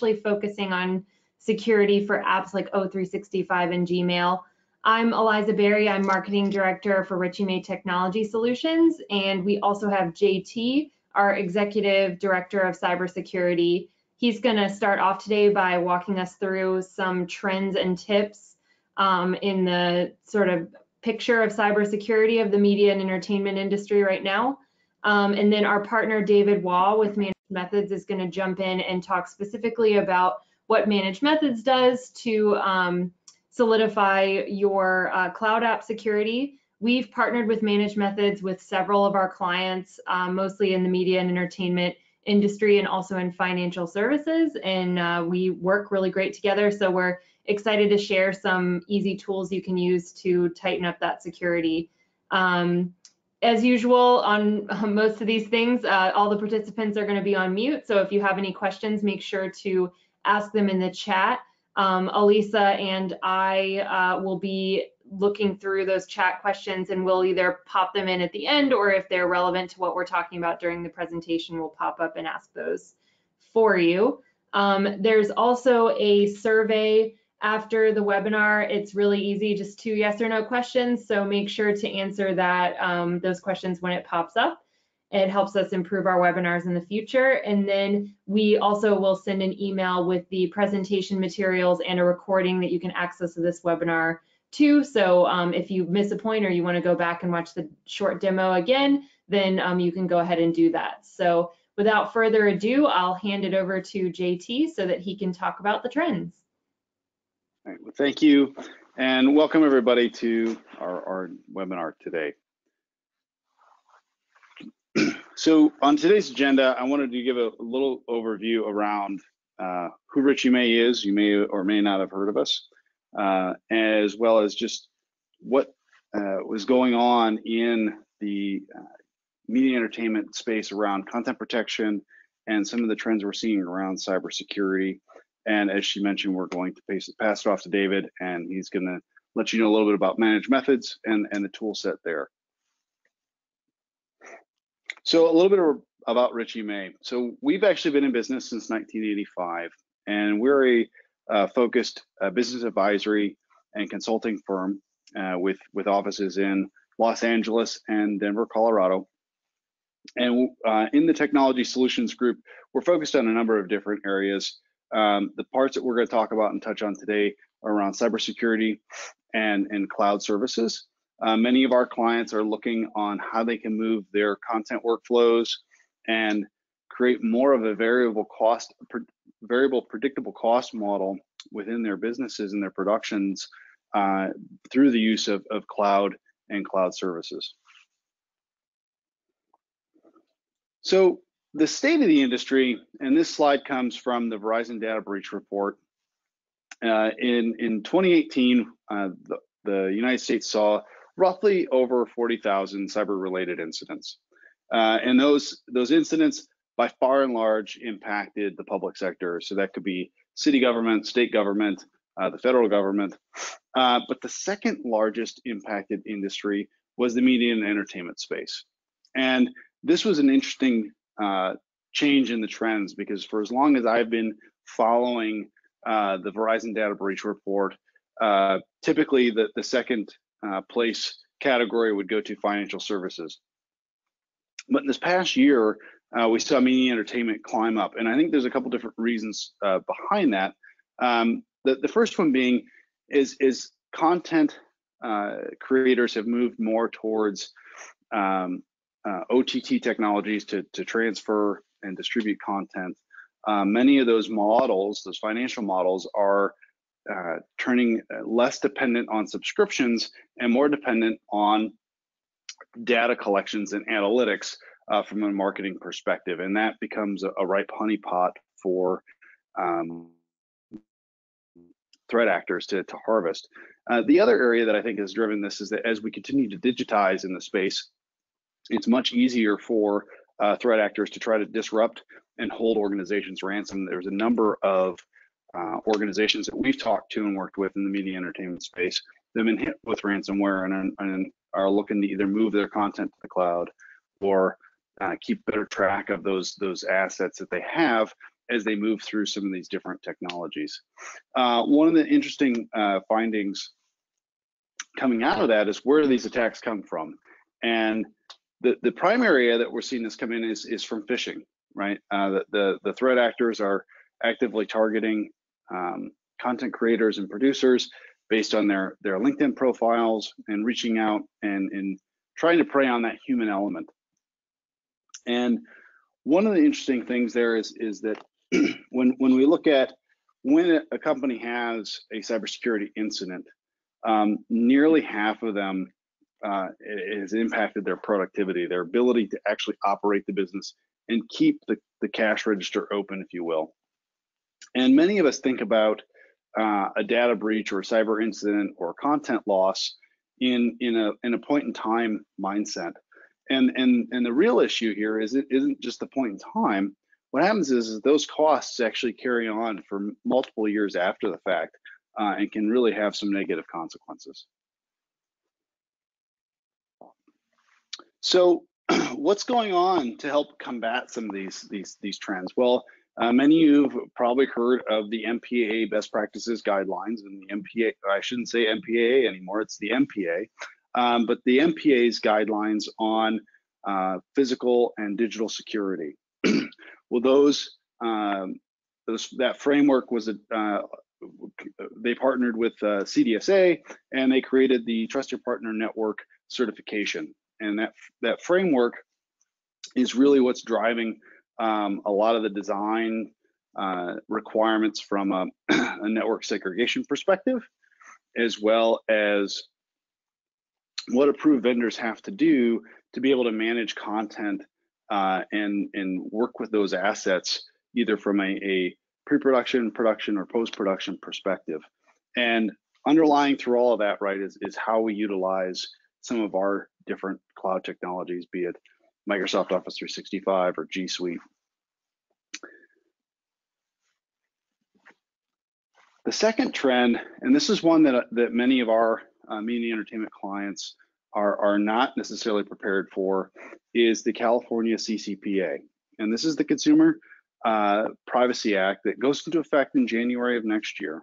focusing on security for apps like O365 and Gmail. I'm Eliza Berry. I'm Marketing Director for Richey May Technology Solutions, and we also have JT, our Executive Director of Cybersecurity. He's going to start off today by walking us through some trends and tips um, in the sort of picture of cybersecurity of the media and entertainment industry right now. Um, and then our partner David Waugh with Managed Methods is going to jump in and talk specifically about what Managed Methods does to um, solidify your uh, cloud app security. We've partnered with Managed Methods with several of our clients, um, mostly in the media and entertainment industry and also in financial services. And uh, we work really great together. So we're excited to share some easy tools you can use to tighten up that security. Um, as usual on most of these things, uh, all the participants are going to be on mute. So if you have any questions, make sure to ask them in the chat. Um, Elisa and I uh, will be looking through those chat questions and we'll either pop them in at the end or if they're relevant to what we're talking about during the presentation, we'll pop up and ask those for you. Um, there's also a survey after the webinar. It's really easy, just two yes or no questions. So make sure to answer that um, those questions when it pops up. It helps us improve our webinars in the future. And then we also will send an email with the presentation materials and a recording that you can access to this webinar too. So um, if you miss a point or you want to go back and watch the short demo again, then um, you can go ahead and do that. So without further ado, I'll hand it over to JT so that he can talk about the trends. All right, well, thank you, and welcome everybody to our, our webinar today. so on today's agenda, I wanted to give a, a little overview around uh, who Richey May is. You may or may not have heard of us, uh, as well as just what uh, was going on in the uh, media entertainment space around content protection and some of the trends we're seeing around cybersecurity and as she mentioned, we're going to pass, pass it off to David, and he's going to let you know a little bit about managed methods and, and the tool set there. So a little bit about Richey May. So we've actually been in business since 1985, and we're a uh, focused uh, business advisory and consulting firm uh, with, with offices in Los Angeles and Denver, Colorado. And uh, in the technology solutions group, we're focused on a number of different areas um, the parts that we're going to talk about and touch on today are around cybersecurity and, and cloud services. Uh, many of our clients are looking on how they can move their content workflows and create more of a variable cost, variable predictable cost model within their businesses and their productions uh, through the use of, of cloud and cloud services. So the state of the industry, and this slide comes from the Verizon Data Breach Report. Uh, in in 2018, uh, the, the, United States saw roughly over 40,000 cyber-related incidents, uh, and those those incidents, by far and large, impacted the public sector. So that could be city government, state government, uh, the federal government. Uh, but the second largest impacted industry was the media and entertainment space, and this was an interesting uh, change in the trends because for as long as I've been following uh, the Verizon data breach report, uh, typically the, the second uh, place category would go to financial services. But in this past year, uh, we saw media entertainment climb up. And I think there's a couple different reasons behind that. Um, the, the first one being is, is content creators have moved more towards um, uh, OTT technologies to, to transfer and distribute content. Uh, many of those models, those financial models, are uh, turning less dependent on subscriptions and more dependent on data collections and analytics uh, from a marketing perspective. And that becomes a, a ripe honeypot for um, threat actors to, to harvest. Uh, the other area that I think has driven this is that as we continue to digitize in the space, it's much easier for uh, threat actors to try to disrupt and hold organizations ransom. There's a number of uh, organizations that we've talked to and worked with in the media entertainment space that have been hit with ransomware and, and are looking to either move their content to the cloud or uh, keep better track of those those assets that they have as they move through some of these different technologies. Uh, one of the interesting uh, findings coming out of that is where these attacks come from? And the, the primary area that we're seeing this come in is, is from phishing, right? Uh, the, the, the, threat actors are actively targeting um, content creators and producers based on their, their LinkedIn profiles and reaching out and, and trying to prey on that human element. And one of the interesting things there is, is that when, when we look at when a company has a cybersecurity incident, um, nearly half of them uh, has impacted their productivity, their ability to actually operate the business and keep the, the cash register open, if you will. And many of us think about uh, a data breach or a cyber incident or content loss in in a in a point in time mindset. And and and the real issue here is it isn't just the point in time. What happens is, is those costs actually carry on for multiple years after the fact uh, and can really have some negative consequences. So what's going on to help combat some of these these these trends? Well, uh, many of you have probably heard of the MPAA best practices guidelines and the MPA, I shouldn't say MPAA anymore, it's the MPA, um, but the MPA's guidelines on uh, physical and digital security. well, those, um, those, that framework was, uh, they partnered with uh, CDSA and they created the Trusted Partner Network certification. And that, that framework is really what's driving um, a lot of the design uh, requirements from a, a, network segregation perspective, as well as what approved vendors have to do to be able to manage content uh, and, and work with those assets, either from a, a pre-production, production, or post-production perspective. And underlying through all of that, right, is, is how we utilize some of our different cloud technologies, be it Microsoft Office 365 or G Suite. The second trend, and this is one that, that many of our uh, media entertainment clients are, are not necessarily prepared for, is the California CCPA. And this is the Consumer uh, Privacy Act that goes into effect in January of next year.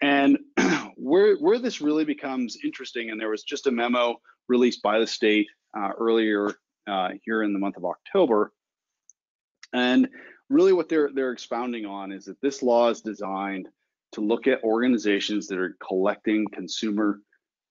And where, where this really becomes interesting, and there was just a memo released by the state uh, earlier uh, here in the month of October. And really what they're they're expounding on is that this law is designed to look at organizations that are collecting consumer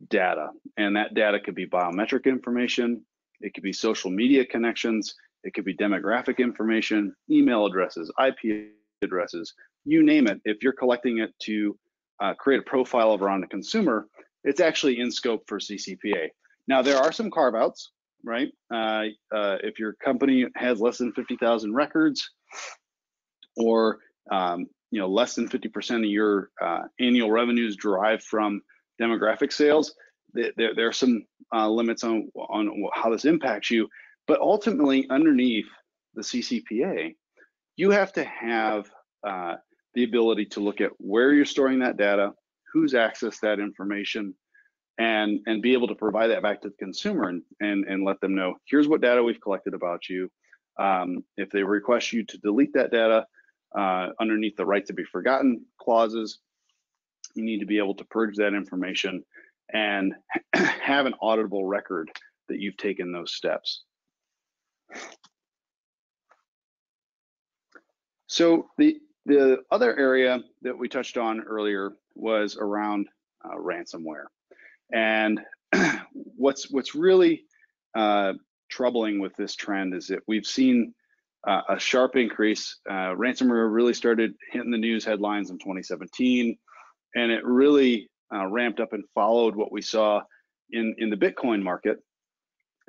data. And that data could be biometric information, it could be social media connections, it could be demographic information, email addresses, IP addresses, you name it. If you're collecting it to uh, create a profile of around a consumer, it's actually in scope for CCPA. Now, there are some carve outs right? Uh, uh, if your company has less than 50,000 records or um, you know less than 50% of your uh, annual revenues derived from demographic sales, there, there are some uh, limits on, on how this impacts you. But ultimately, underneath the CCPA, you have to have uh, the ability to look at where you're storing that data, who's accessed that information, and and be able to provide that back to the consumer and and, and let them know here's what data we've collected about you. Um, if they request you to delete that data uh, underneath the right to be forgotten clauses you need to be able to purge that information and have an auditable record that you've taken those steps. So the the other area that we touched on earlier was around uh, ransomware and what's what's really uh, troubling with this trend is that we've seen uh, a sharp increase. Uh, ransomware really started hitting the news headlines in 2017, and it really uh, ramped up and followed what we saw in in the Bitcoin market.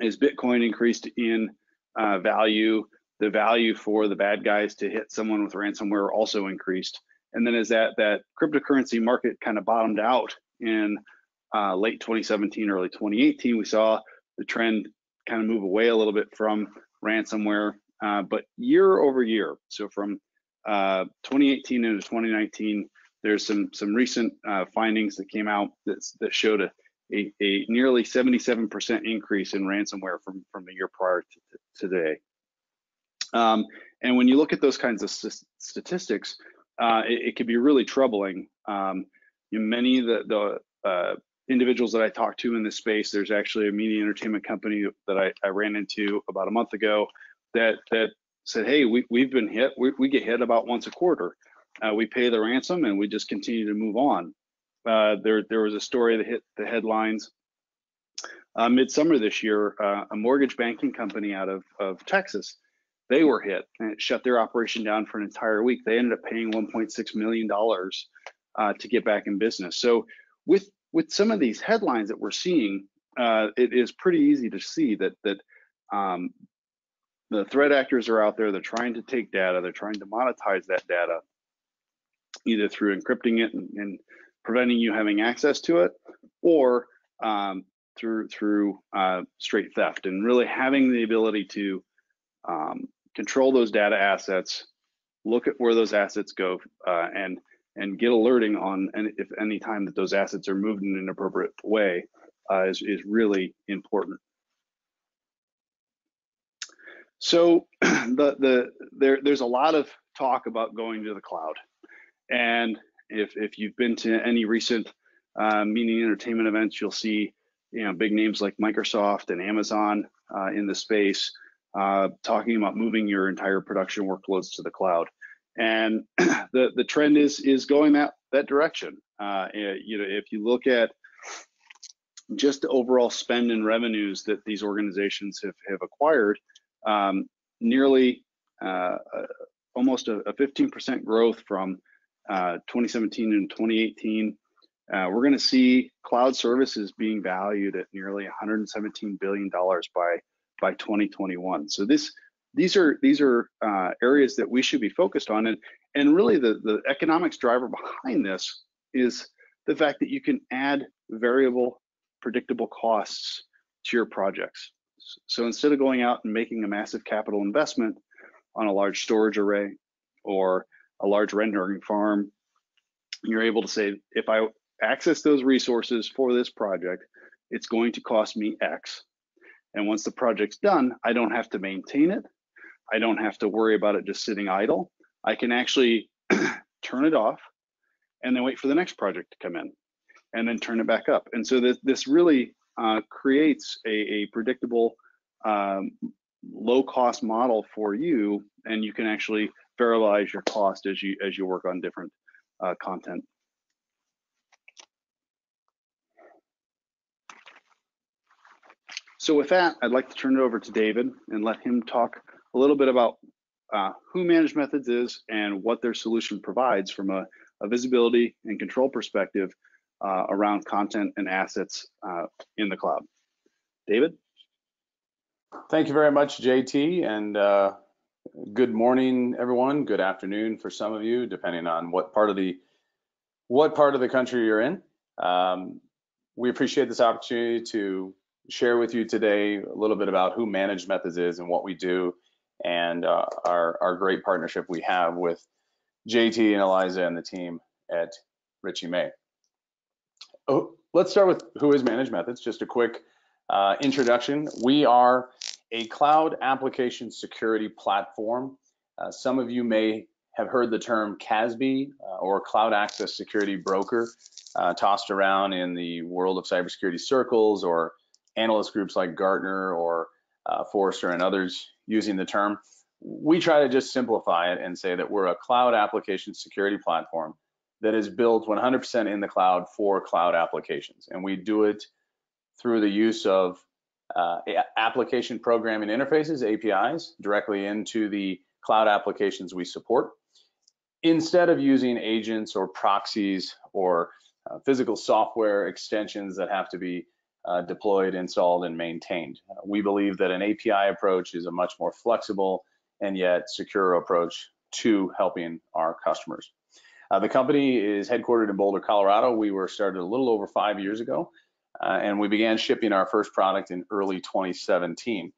As Bitcoin increased in uh, value, the value for the bad guys to hit someone with ransomware also increased. And then as that that cryptocurrency market kind of bottomed out in uh, late 2017, early 2018, we saw the trend kind of move away a little bit from ransomware, uh, but year over year, so from uh, 2018 into 2019, there's some some recent uh, findings that came out that that showed a, a, a nearly 77% increase in ransomware from from the year prior to today. Um, And when you look at those kinds of st- statistics, uh, it, it can be really troubling. Um, you know, many of the, the uh, individuals that I talk to in this space, there's actually a media entertainment company that I, I ran into about a month ago that that said, hey, we, we've been hit. We, we get hit about once a quarter. Uh, we pay the ransom and we just continue to move on. Uh, there, there was a story that hit the headlines uh, midsummer this year. Uh, a mortgage banking company out of, of Texas, they were hit and it shut their operation down for an entire week. They ended up paying 1.6 million dollars uh, to get back in business. So with with some of these headlines that we're seeing, uh, it is pretty easy to see that that um, the threat actors are out there. They're trying to take data. They're trying to monetize that data, either through encrypting it and, and preventing you having access to it, or um, through through uh, straight theft. And really having the ability to um, control those data assets, look at where those assets go, uh, and and get alerting on and if any time that those assets are moved in an appropriate way uh, is, is really important. So the the there there's a lot of talk about going to the cloud, and if if you've been to any recent uh, entertainment events, you'll see you know big names like Microsoft and Amazon uh, in the space uh, talking about moving your entire production workloads to the cloud, and the the trend is is going that that direction. Uh, you know if you look at just the overall spend and revenues that these organizations have, have acquired, um, nearly uh, almost a, a 15% growth from uh, 2017 and 2018. Uh, we're going to see cloud services being valued at nearly 117 billion dollars by by 2021. So this these are these are uh, areas that we should be focused on, and and really the the economics driver behind this is the fact that you can add variable, predictable costs to your projects. So instead of going out and making a massive capital investment on a large storage array or a large rendering farm, you're able to say, if I access those resources for this project, it's going to cost me X. And once the project's done, I don't have to maintain it. I don't have to worry about it just sitting idle. I can actually turn it off and then wait for the next project to come in and then turn it back up. And so this, this really uh, creates a, a predictable um, low cost model for you and you can actually variabilize your cost as you as you work on different uh, content. So with that, I'd like to turn it over to David and let him talk a little bit about uh, who Managed Methods is and what their solution provides from a, a visibility and control perspective uh, around content and assets uh, in the cloud. David? Thank you very much, JT, and uh, good morning, everyone. Good afternoon for some of you, depending on what part of the what part of the country you're in. Um, we appreciate this opportunity to share with you today a little bit about who Managed Methods is and what we do, and uh, our our great partnership we have with JT and Eliza and the team at Richey May. Oh, let's start with who is Managed Methods. Just a quick uh, introduction. We are a cloud application security platform. Uh, some of you may have heard the term CASB uh, or Cloud Access Security Broker uh, tossed around in the world of cybersecurity circles or analyst groups like Gartner or uh, Forrester and others using the term. We try to just simplify it and say that we're a cloud application security platform that is built 100% in the cloud for cloud applications. And we do it through the use of uh, application programming interfaces, APIs, directly into the cloud applications we support, instead of using agents or proxies or uh, physical software extensions that have to be uh, deployed, installed, and maintained. Uh, we believe that an API approach is a much more flexible and yet secure approach to helping our customers. Uh, the company is headquartered in Boulder, Colorado. We were started a little over five years ago uh, and we began shipping our first product in early 2017.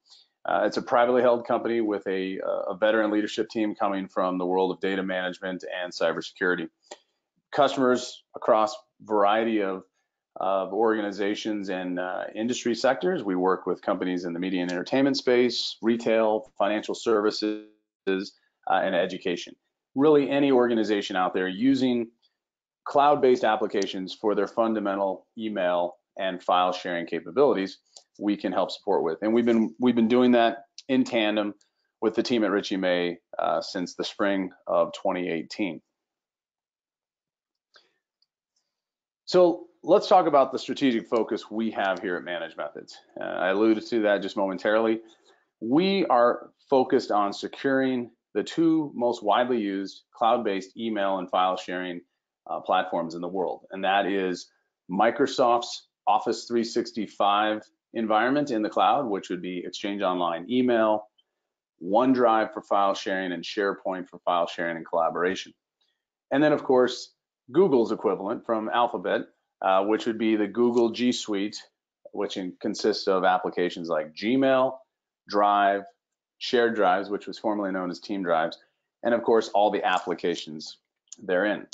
Uh, it's a privately held company with a, a, veteran leadership team coming from the world of data management and cybersecurity. Customers across variety of, of organizations and uh, industry sectors. We work with companies in the media and entertainment space, retail, financial services, uh, and education. Really, any organization out there using cloud-based applications for their fundamental email and file sharing capabilities, we can help support with. And we've been we've been doing that in tandem with the team at Richey May uh, since the spring of 2018. So let's talk about the strategic focus we have here at Managed Methods. Uh, I alluded to that just momentarily. We are focused on securing the two most widely used cloud-based email and file sharing uh, platforms in the world, and that is Microsoft's Office 365 environment in the cloud, which would be Exchange Online email, OneDrive for file sharing, and SharePoint for file sharing and collaboration. And then, of course, Google's equivalent from Alphabet, uh, which would be the Google G Suite, which in, consists of applications like Gmail, Drive, Shared Drives, which was formerly known as Team Drives, and of course, all the applications therein.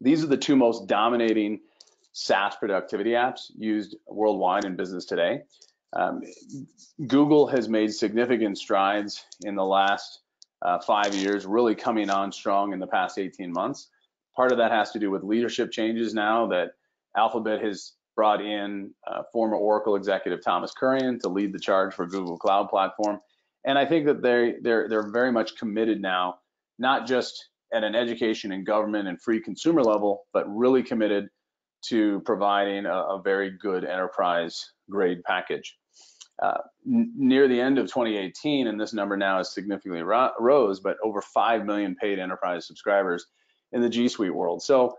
These are the two most dominating SaaS productivity apps used worldwide in business today. Um, Google has made significant strides in the last uh, five years, really coming on strong in the past 18 months. Part of that has to do with leadership changes now that Alphabet has brought in uh, former Oracle executive Thomas Kurian to lead the charge for Google Cloud Platform. And I think that they they're they're very much committed now, not just at an education and government and free consumer level, but really committed to providing a, a very good enterprise grade package. Uh, near the end of 2018, and this number now is significantly ro rose, but over 5 million paid enterprise subscribers in the G Suite world. So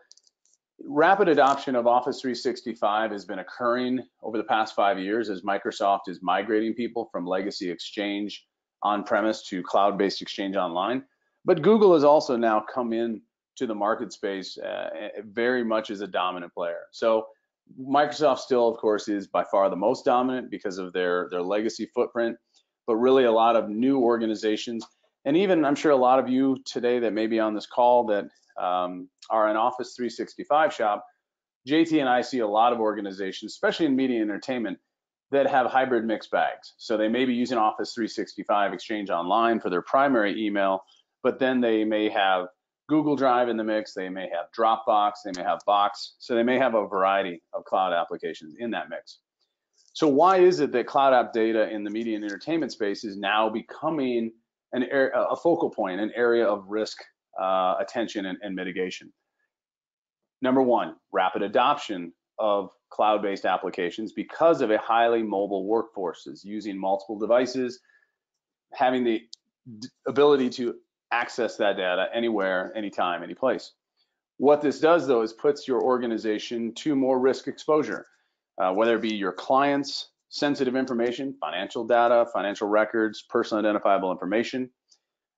rapid adoption of Office 365 has been occurring over the past five years as Microsoft is migrating people from legacy Exchange on-premise to cloud-based Exchange Online. But Google has also now come in to the market space uh, very much as a dominant player. So Microsoft still, of course, is by far the most dominant because of their their legacy footprint, but really a lot of new organizations, and even I'm sure a lot of you today that may be on this call that um, are an Office 365 shop, JT and I see a lot of organizations, especially in media and entertainment, that have hybrid mixed bags. So they may be using Office 365 Exchange Online for their primary email, but then they may have Google Drive in the mix, they may have Dropbox, they may have Box, so they may have a variety of cloud applications in that mix. So why is it that cloud app data in the media and entertainment space is now becoming an a focal point, an area of risk uh, attention and, and mitigation. Number one, rapid adoption of cloud-based applications because of a highly mobile workforces using multiple devices, having the ability to access that data anywhere, anytime, any place. What this does though is puts your organization to more risk exposure, uh, whether it be your clients, sensitive information, financial data, financial records, personal identifiable information,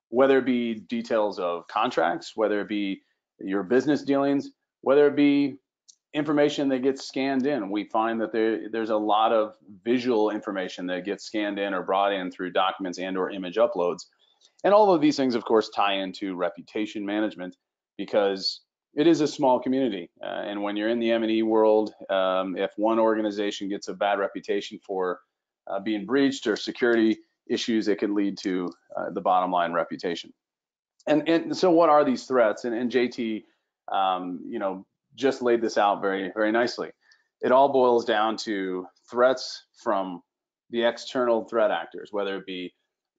whether it be details of contracts, whether it be your business dealings, whether it be information that gets scanned in. We find that there, there's a lot of visual information that gets scanned in or brought in through documents and or image uploads. And all of these things, of course, tie into reputation management because it is a small community. Uh, and when you're in the M&E world, um, if one organization gets a bad reputation for uh, being breached or security issues it could lead to uh, the bottom line reputation. And, and so what are these threats? And, and JT, um, you know, just laid this out very, very nicely. It all boils down to threats from the external threat actors, whether it be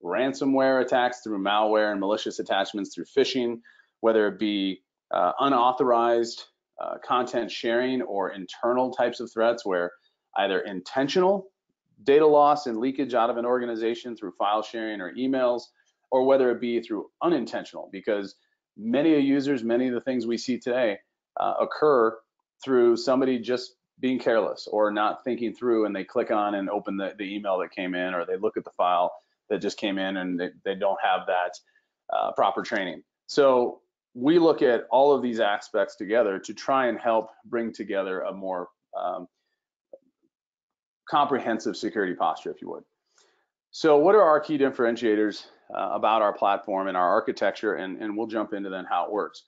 ransomware attacks through malware and malicious attachments through phishing, whether it be uh, unauthorized uh, content sharing or internal types of threats where either intentional data loss and leakage out of an organization through file sharing or emails, or whether it be through unintentional, because many of users, many of the things we see today uh, occur through somebody just being careless or not thinking through and they click on and open the, the email that came in or they look at the file that just came in and they, they don't have that uh, proper training. So we look at all of these aspects together to try and help bring together a more um, comprehensive security posture, if you would. So what are our key differentiators uh, about our platform and our architecture, and, and we'll jump into then how it works.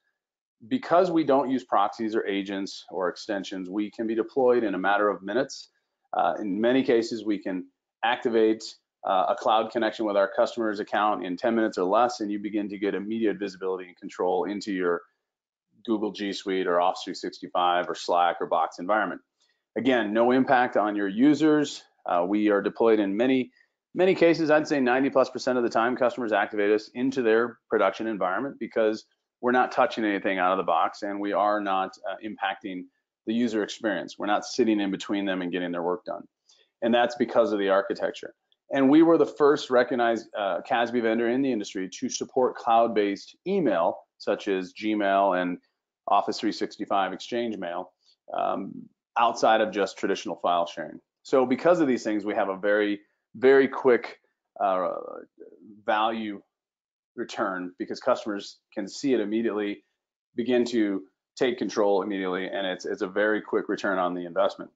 Because we don't use proxies or agents or extensions, we can be deployed in a matter of minutes. Uh, in many cases, we can activate uh, a cloud connection with our customer's account in 10 minutes or less, and you begin to get immediate visibility and control into your Google G Suite or Office 365 or Slack or Box environment. Again, no impact on your users. Uh, we are deployed in many, many cases. I'd say 90 plus percent of the time, customers activate us into their production environment because we're not touching anything out of the box and we are not uh, impacting the user experience. We're not sitting in between them and getting their work done. And that's because of the architecture. And we were the first recognized uh, CASB vendor in the industry to support cloud-based email, such as Gmail and Office 365 Exchange Mail, um, outside of just traditional file sharing. So because of these things, we have a very, very quick uh, value return because customers can see it immediately, begin to take control immediately, and it's, it's a very quick return on the investment.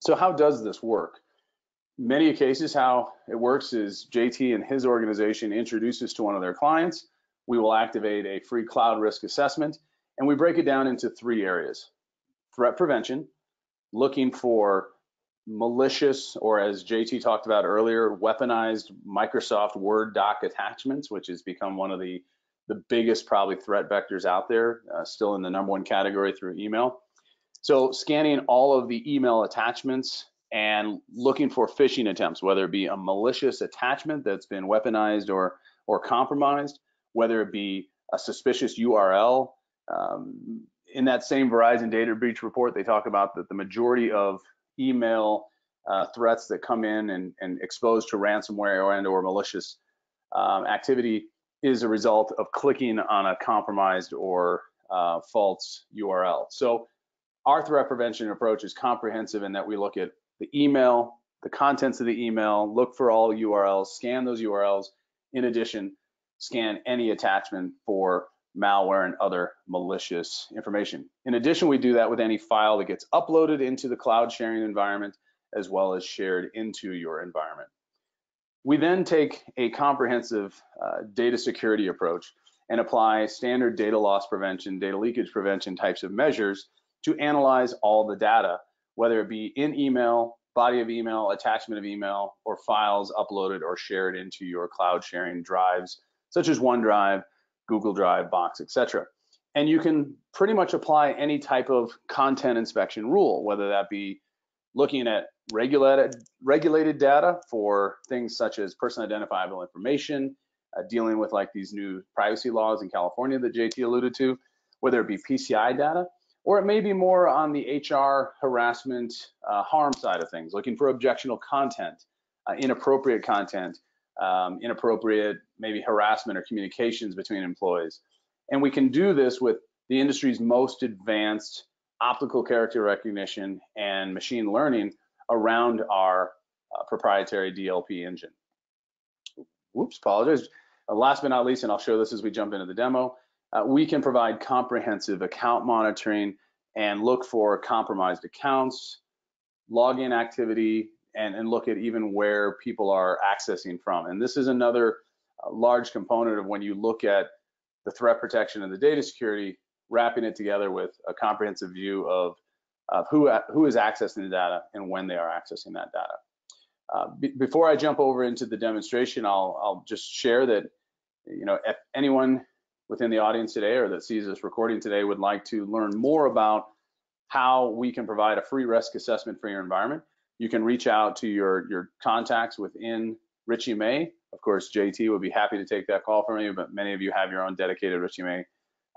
So how does this work? Many cases, how it works is JT and his organization introduces to one of their clients. We will activate a free cloud risk assessment, and we break it down into three areas. Threat prevention, looking for malicious, or as JT talked about earlier, weaponized Microsoft Word doc attachments, which has become one of the, the biggest probably threat vectors out there, uh, still in the number one category through email. So scanning all of the email attachments and looking for phishing attempts, whether it be a malicious attachment that's been weaponized or, or compromised, whether it be a suspicious URL. Um, in that same Verizon data breach report, they talk about that the majority of email uh, threats that come in and, and exposed to ransomware or and or malicious um, activity is a result of clicking on a compromised or uh, false URL. So our threat prevention approach is comprehensive in that we look at the email, the contents of the email, look for all URLs, scan those URLs. In addition, scan any attachment for malware and other malicious information. In addition, we do that with any file that gets uploaded into the cloud sharing environment as well as shared into your environment. We then take a comprehensive uh, data security approach and apply standard data loss prevention, data leakage prevention types of measures to analyze all the data, whether it be in email, body of email, attachment of email, or files uploaded or shared into your cloud sharing drives, such as OneDrive, Google Drive, Box, etc. And you can pretty much apply any type of content inspection rule, whether that be looking at regulated, regulated data for things such as person identifiable information, uh, dealing with like these new privacy laws in California that JT alluded to, whether it be PCI data, or it may be more on the HR harassment uh, harm side of things, looking for objectionable content, uh, inappropriate content, um, inappropriate maybe harassment or communications between employees. And we can do this with the industry's most advanced optical character recognition and machine learning around our uh, proprietary DLP engine. Whoops, apologize. Uh, last but not least, and I'll show this as we jump into the demo, uh, we can provide comprehensive account monitoring and look for compromised accounts, login activity, and, and look at even where people are accessing from. And this is another uh, large component of when you look at the threat protection and the data security, wrapping it together with a comprehensive view of, of who, who is accessing the data and when they are accessing that data. Uh, before I jump over into the demonstration, I'll, I'll just share that, you know, if anyone within the audience today or that sees this recording today would like to learn more about how we can provide a free risk assessment for your environment, you can reach out to your, your contacts within Richey May. Of course, JT would be happy to take that call from you, but many of you have your own dedicated Richey May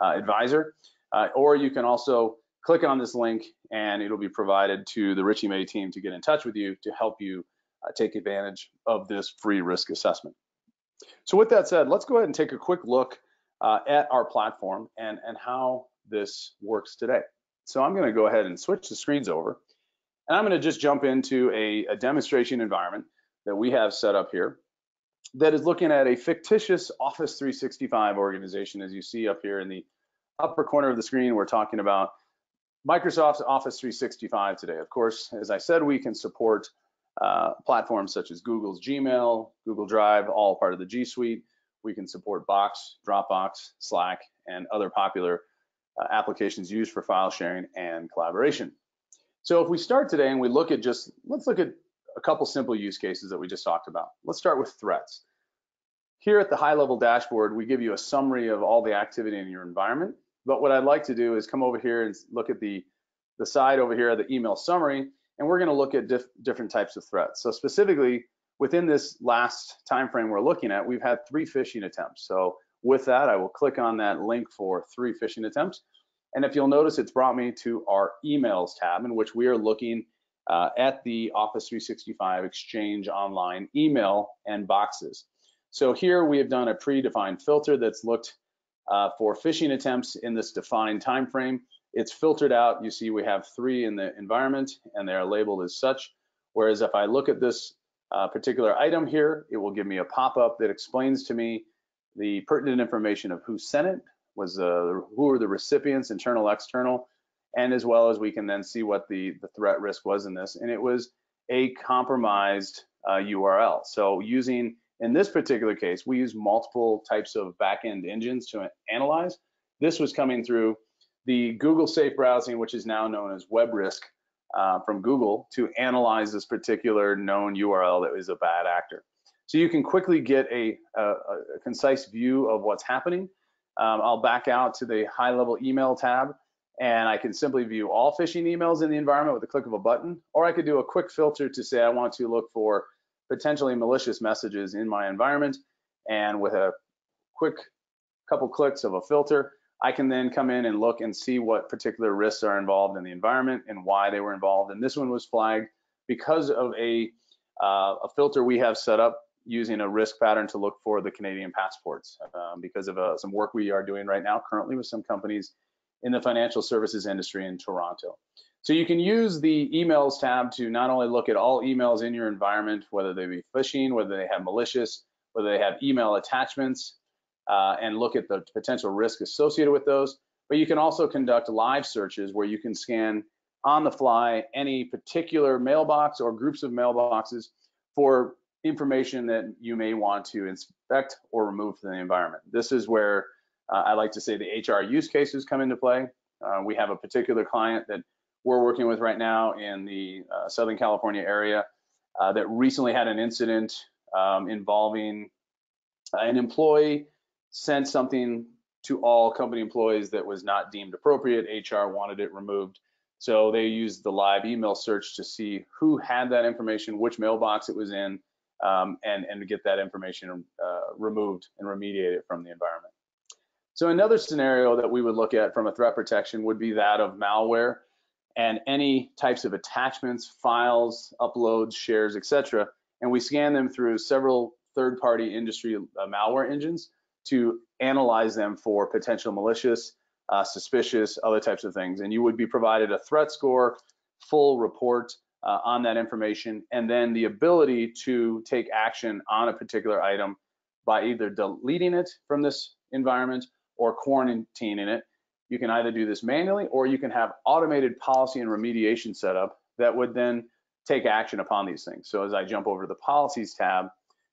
uh, advisor. Uh, or you can also click on this link and it'll be provided to the Richey May team to get in touch with you to help you uh, take advantage of this free risk assessment. So with that said, let's go ahead and take a quick look uh, at our platform and, and how this works today. So I'm gonna go ahead and switch the screens over. And I'm gonna just jump into a, a demonstration environment that we have set up here that is looking at a fictitious Office 365 organization. As you see up here in the upper corner of the screen, we're talking about Microsoft's Office 365 today. Of course, as I said, we can support uh, platforms such as Google's Gmail, Google Drive, all part of the G Suite. We can support Box, Dropbox, Slack, and other popular uh, applications used for file sharing and collaboration. So if we start today and we look at just, let's look at a couple simple use cases that we just talked about. Let's start with threats. Here at the high level dashboard, we give you a summary of all the activity in your environment. But what I'd like to do is come over here and look at the, the side over here, the email summary, and we're gonna look at diff different types of threats. So specifically, within this last time frame we're looking at, we've had three phishing attempts. So with that, I will click on that link for three phishing attempts. And if you'll notice, it's brought me to our emails tab in which we are looking uh, at the Office 365 Exchange Online email and boxes. So here we have done a predefined filter that's looked uh, for phishing attempts in this defined time frame. It's filtered out. You see we have three in the environment and they are labeled as such. Whereas if I look at this uh, particular item here, it will give me a pop-up that explains to me the pertinent information of who sent it, was uh, who are the recipients, internal, external, and as well as we can then see what the, the threat risk was in this. And it was a compromised uh, URL. So using, in this particular case, we use multiple types of backend engines to analyze. This was coming through the Google Safe Browsing, which is now known as WebRisk uh, from Google, to analyze this particular known URL that is a bad actor. So you can quickly get a, a, a concise view of what's happening. Um, I'll back out to the high level email tab and I can simply view all phishing emails in the environment with a click of a button, or I could do a quick filter to say I want to look for potentially malicious messages in my environment. And with a quick couple clicks of a filter, I can then come in and look and see what particular risks are involved in the environment and why they were involved. And this one was flagged because of a, uh, a filter we have set up using a risk pattern to look for the Canadian passports um, because of uh, some work we are doing right now currently with some companies in the financial services industry in Toronto. So you can use the emails tab to not only look at all emails in your environment, whether they be phishing, whether they have malicious, whether they have email attachments, uh, and look at the potential risk associated with those, but you can also conduct live searches where you can scan on the fly any particular mailbox or groups of mailboxes for information that you may want to inspect or remove from the environment. This is where uh, I like to say the HR use cases come into play. Uh, we have a particular client that we're working with right now in the uh, Southern California area uh, that recently had an incident um, involving an employee sent something to all company employees that was not deemed appropriate. HR wanted it removed. So they used the live email search to see who had that information, which mailbox it was in, um, and, and to get that information uh, removed and remediated from the environment. So another scenario that we would look at from a threat protection would be that of malware and any types of attachments, files, uploads, shares, etc. And we scan them through several third-party industry uh, malware engines to analyze them for potential malicious, uh, suspicious, other types of things. And you would be provided a threat score, full report uh, on that information, and then the ability to take action on a particular item by either deleting it from this environment or quarantining it. You can either do this manually or you can have automated policy and remediation set up that would then take action upon these things. So as I jump over to the policies tab,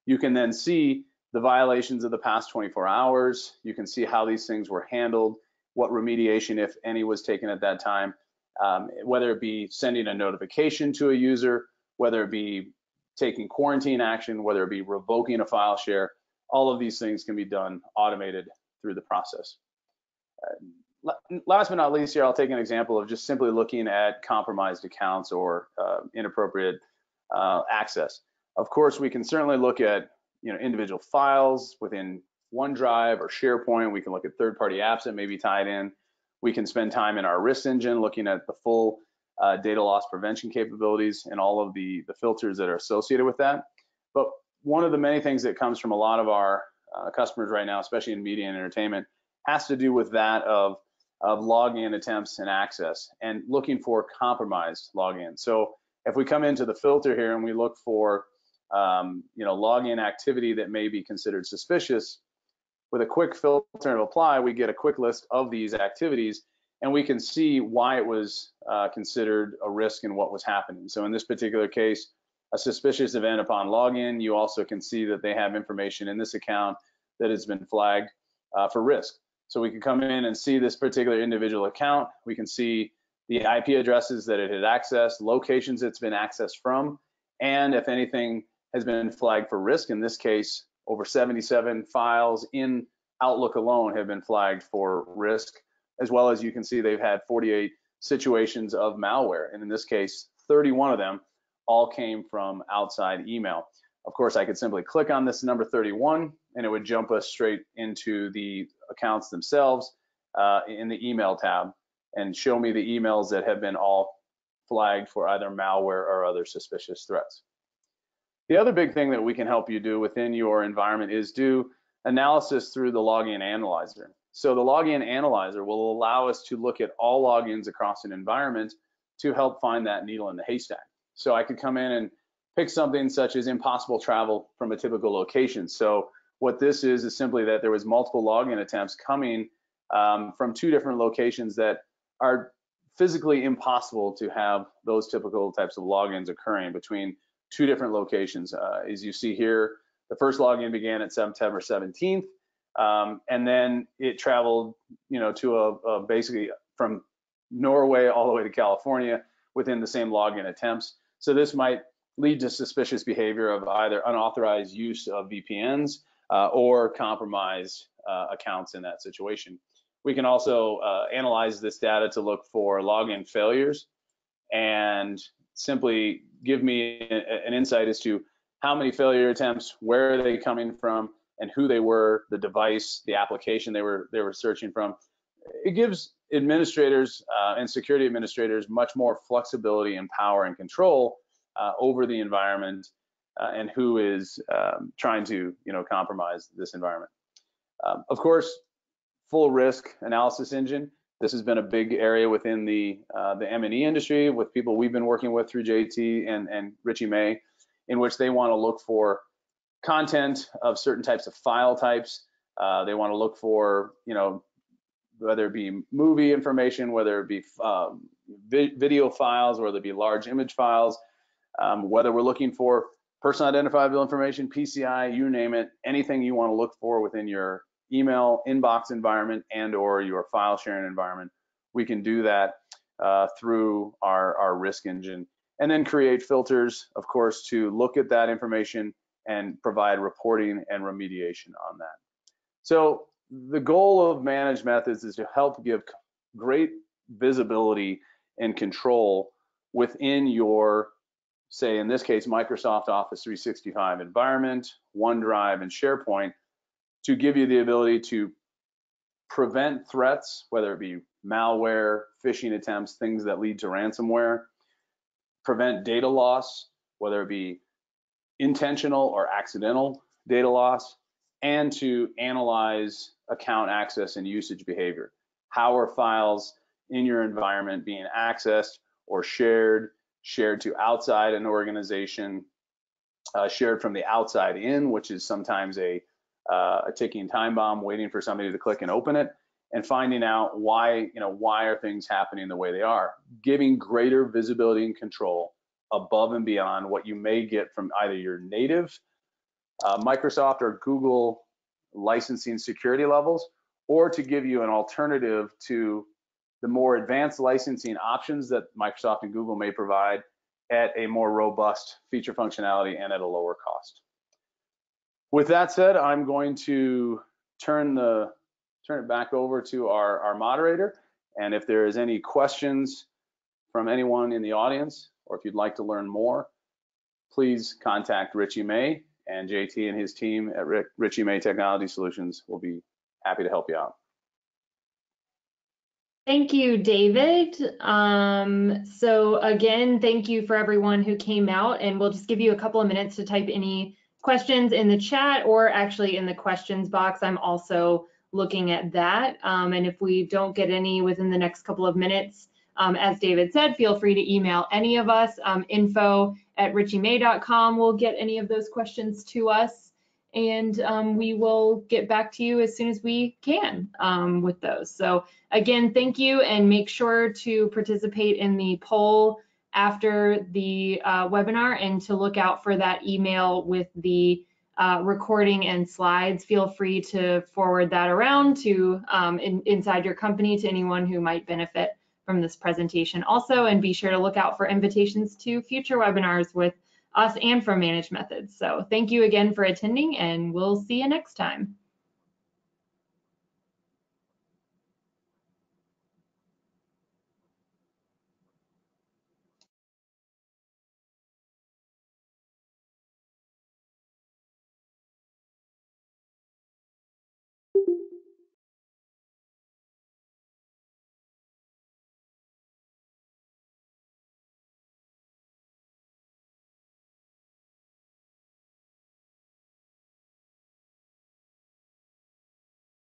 you can then see the violations of the past 24 hours. You can see how these things were handled, what remediation, if any, was taken at that time, um, whether it be sending a notification to a user, whether it be taking quarantine action, whether it be revoking a file share, all of these things can be done automated through the process. Uh, last but not least here, I'll take an example of just simply looking at compromised accounts or uh, inappropriate uh, access. Of course, we can certainly look at you know individual files within OneDrive or SharePoint. We can look at third-party apps that may be tied in. We can spend time in our risk engine looking at the full uh, data loss prevention capabilities and all of the, the filters that are associated with that. But one of the many things that comes from a lot of our uh, customers right now, especially in media and entertainment, has to do with that of of login attempts and access and looking for compromised login. So if we come into the filter here and we look for um, you know login activity that may be considered suspicious, with a quick filter and apply, we get a quick list of these activities and we can see why it was uh, considered a risk and what was happening. So in this particular case, a suspicious event upon login. You also can see that they have information in this account that has been flagged uh, for risk. So we can come in and see this particular individual account. We can see the IP addresses that it had accessed, locations it's been accessed from, and if anything has been flagged for risk. In this case, over 77 files in Outlook alone have been flagged for risk, as well as you can see they've had 48 situations of malware. And in this case, 31 of them all came from outside email. Of course, I could simply click on this number 31 and it would jump us straight into the accounts themselves uh, in the email tab and show me the emails that have been all flagged for either malware or other suspicious threats. The other big thing that we can help you do within your environment is do analysis through the login analyzer. So the login analyzer will allow us to look at all logins across an environment to help find that needle in the haystack. So I could come in and pick something such as impossible travel from a typical location. So what this is is simply that there was multiple login attempts coming um, from two different locations that are physically impossible to have those typical types of logins occurring between two different locations. Uh, as you see here, the first login began at September 17th, um, and then it traveled, you know, to a, a basically from Norway all the way to California within the same login attempts. So this might lead to suspicious behavior of either unauthorized use of VPNs uh, or compromised uh, accounts in that situation. We can also uh, analyze this data to look for login failures and simply give me a, an insight as to how many failure attempts, where are they coming from, and who they were, the device, the application they were they were searching from. It gives administrators uh, and security administrators much more flexibility and power and control uh, over the environment uh, and who is um, trying to you know compromise this environment. Um, of course, full risk analysis engine. This has been a big area within the uh, the M&E industry with people we've been working with through JT and and Richey May, in which they want to look for content of certain types of file types. Uh, they want to look for you know whether it be movie information, whether it be um, vi video files, whether it be large image files, um, whether we're looking for personal identifiable information, PCI, you name it, anything you want to look for within your email inbox environment and or your file sharing environment, we can do that uh, through our, our risk engine. And then create filters, of course, to look at that information and provide reporting and remediation on that. So the goal of managed methods is to help give great visibility and control within your say in this case, Microsoft Office 365 environment, OneDrive, and SharePoint to give you the ability to prevent threats, whether it be malware, phishing attempts, things that lead to ransomware, prevent data loss, whether it be intentional or accidental data loss, and to analyze account access and usage behavior. How are files in your environment being accessed or shared shared to outside an organization, uh, shared from the outside in, which is sometimes a, uh, a ticking time bomb waiting for somebody to click and open it, and finding out why, you know, why are things happening the way they are, giving greater visibility and control above and beyond what you may get from either your native uh, Microsoft or Google licensing security levels, or to give you an alternative to the more advanced licensing options that Microsoft and Google may provide at a more robust feature functionality and at a lower cost. With that said, I'm going to turn the turn it back over to our, our moderator. And if there is any questions from anyone in the audience, or if you'd like to learn more, please contact Richey May and JT and his team at Richey May Technology Solutions We'll be happy to help you out. Thank you, David. Um, so again, thank you for everyone who came out and we'll just give you a couple of minutes to type any questions in the chat or actually in the questions box. I'm also looking at that. Um, and if we don't get any within the next couple of minutes, um, as David said, feel free to email any of us. Um, info at richeymay.com will get any of those questions to us and um, we will get back to you as soon as we can um, with those. So again, thank you and make sure to participate in the poll after the uh, webinar and to look out for that email with the uh, recording and slides. Feel free to forward that around to um, in, inside your company to anyone who might benefit from this presentation also and be sure to look out for invitations to future webinars with us and from Managed Methods. So thank you again for attending and we'll see you next time.